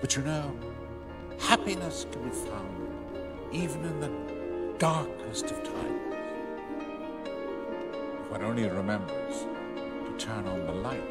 But you know, happiness can be found even in the darkest of times. If one only remembers to turn on the light.